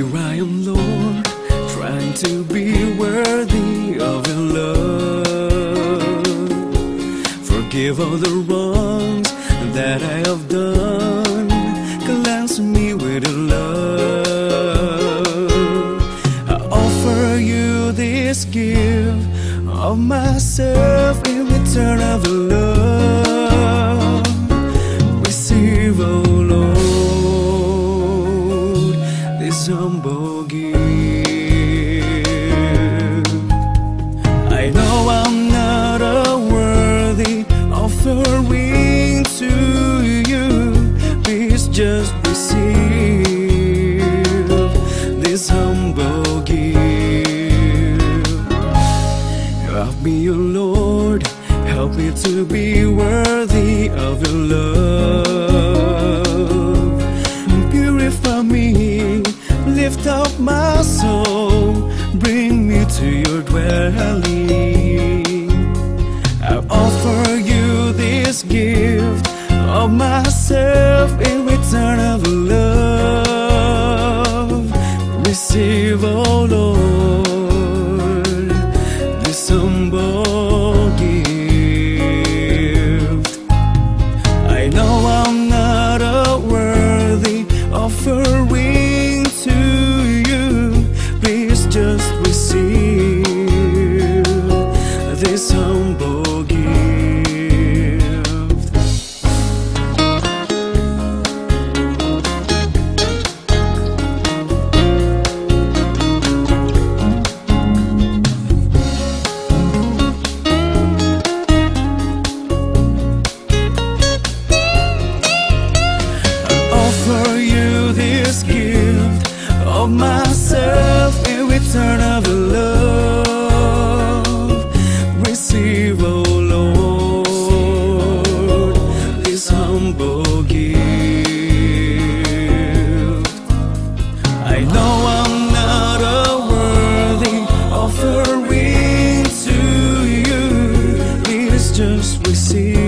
Here I am, Lord, trying to be worthy of your love. Forgive all the wrongs that I have done. Cleanse me with your love. I offer you this gift of myself in return of gift. I know I'm not a worthy offering to you. Please just receive this humble gift. Help me, O Lord, help me to be worthy of your love. I offer you this gift of myself in return of love. Receive, oh Lord, of myself in return of love. Receive, oh Lord, this humble gift. I know I'm not a worthy offering to you. Please just receive